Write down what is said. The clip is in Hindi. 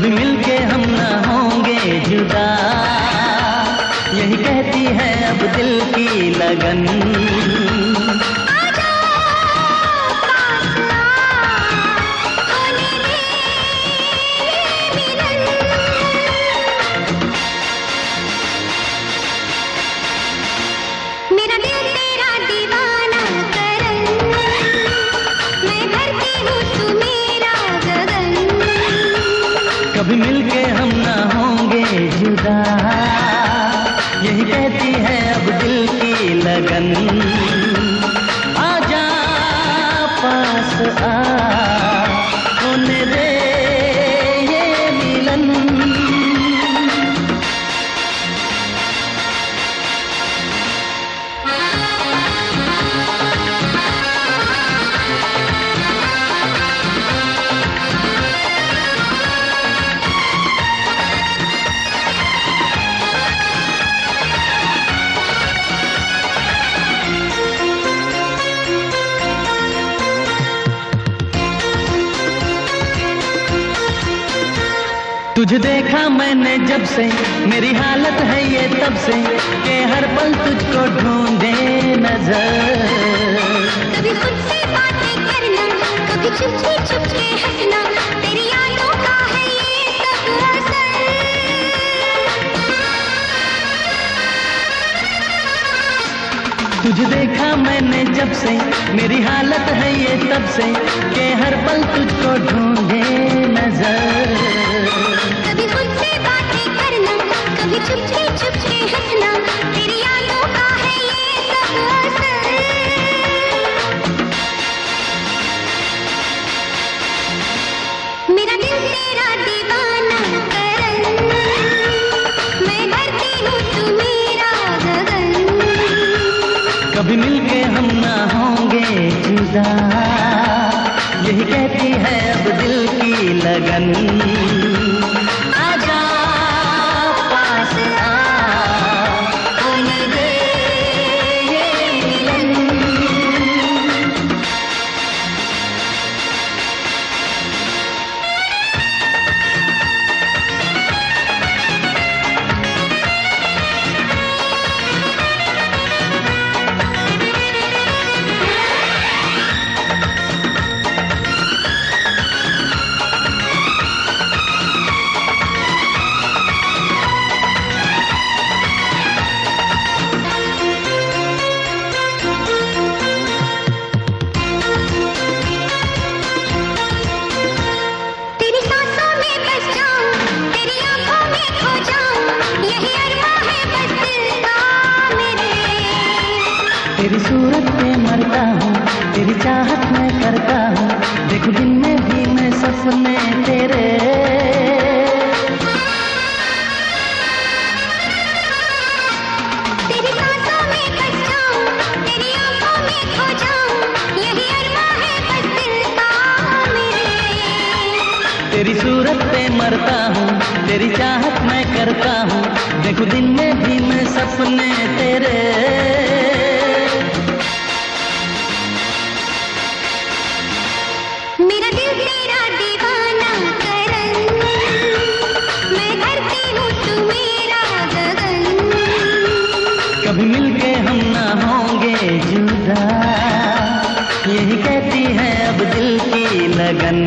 कभी मिलके हम न होंगे जुदा। यही कहती है अब दिल की लगन। कहती है अब दिल की लगन। तुझे देखा मैंने जब से। मेरी हालत है ये तब से के हर पल तुझको ढूंढे नज़र। कभी खुद से बातें करना कभी चुपके चुपके हंसना तेरी यादों का है ये सब असर। तुझे देखा मैंने जब से मेरी हालत है ये तब से के हर पल तुझको ढूंढे नज़र। कभी मिलके हम ना होंगे जुदा। यही कहती है अब दिल की लगन। मरता हूँ तेरी चाहत मैं करता हूँ देखो दिन में भी मैं सपने तेरे। मेरा दिल तेरा दीवाना करन मैं भरती हूँ तू मेरा गगन। कभी मिलके हम ना होंगे जुदा यही कहती है अब दिल की लगन।